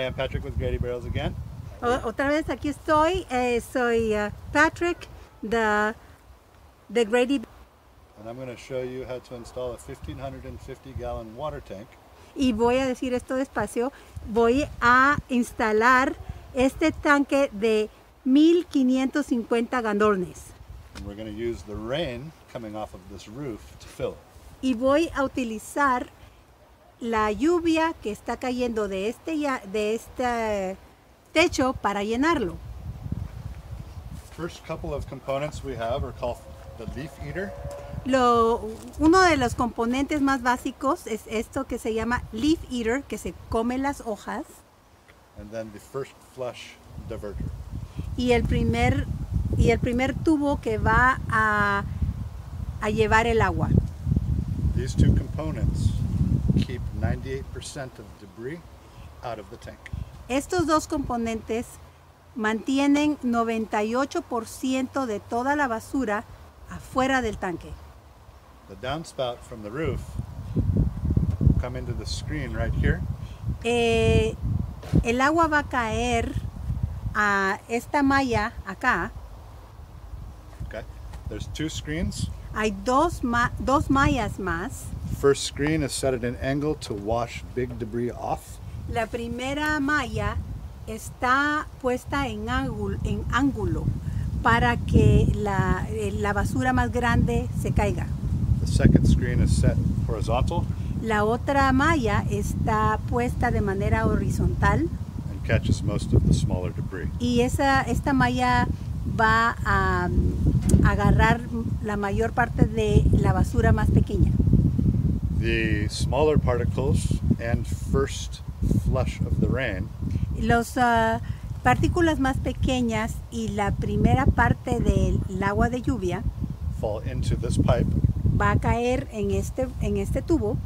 Hey, I'm Patrick with Grady Barrels again. Otra vez aquí estoy, eh, soy uh, Patrick de, de Grady And I'm going to show you how to install a 1550 gallon water tank y voy a decir esto despacio. Voy a instalar este tanque de 1550 galones and we're going to use the rain coming off of this roof to fill it. y voy a utilizar la lluvia que está cayendo de este, ya- de este techo para llenarlo. First couple of components we have are called the leaf eater. Lo, uno de los componentes más básicos es esto que se llama leaf eater, que se come las hojas, and then the first flush diverter. y el primer, y el primer tubo que va a, a llevar el agua. These two components keep 98% of debris out of the tank. Estos dos componentes mantienen 98% de toda la basura afuera del tanque. The downspout from the roof come into the screen right here. Eh, el agua va a caer a esta malla acá. Okay. There's two screens. Hay dos, ma- dos mallas más. First screen is set at an angle to wash big debris off. La primera malla está puesta en ángulo, en ángulo para que la, eh, la basura más grande se caiga. The second screen is set horizontal La otra malla está puesta de manera horizontal and catches most of the smaller debris. y esa, esta malla va a mm, agarrar la mayor parte de la basura más pequeña. The smaller particles and first flush of the rain Las partículas más pequeñas y la primera parte del agua de lluvia fall into this pipe. va a caer en este, en este tubo.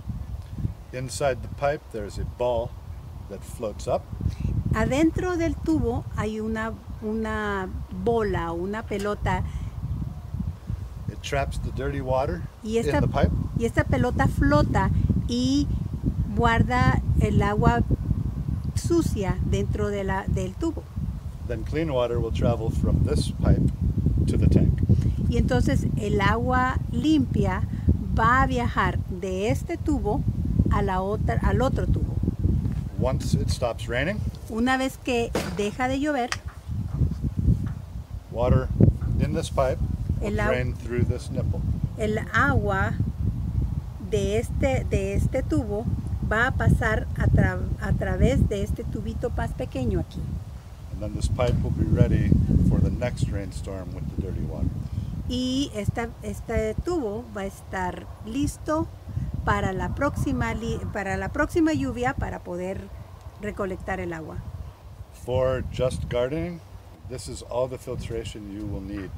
Inside the pipe, there's a ball that floats up. Adentro del tubo hay una, una bola o una pelota traps the dirty water y esta, in the pipe. y esta pelota flota y guarda el agua sucia dentro de la, del tubo. Then clean water will travel from this pipe to the tank. Y entonces el agua limpia va a viajar de este tubo a la otra, al otro tubo. Once it stops raining, Una vez que deja de llover, water in this pipe El agua- drain through this nipple. el agua de este, de este tubo va a pasar a, tra- a través de este tubito más pequeño aquí. And then this pipe will be ready for the next rainstorm with the dirty water. Y esta, este tubo va a estar listo para la, próxima, para la próxima lluvia para poder recolectar el agua. For just gardening, this is all the filtration you will need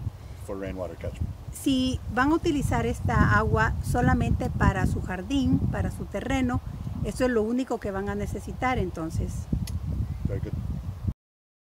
for rainwater catchment. Si van a utilizar esta agua solamente para su jardín, para su terreno, eso es lo único que van a necesitar entonces. Very good.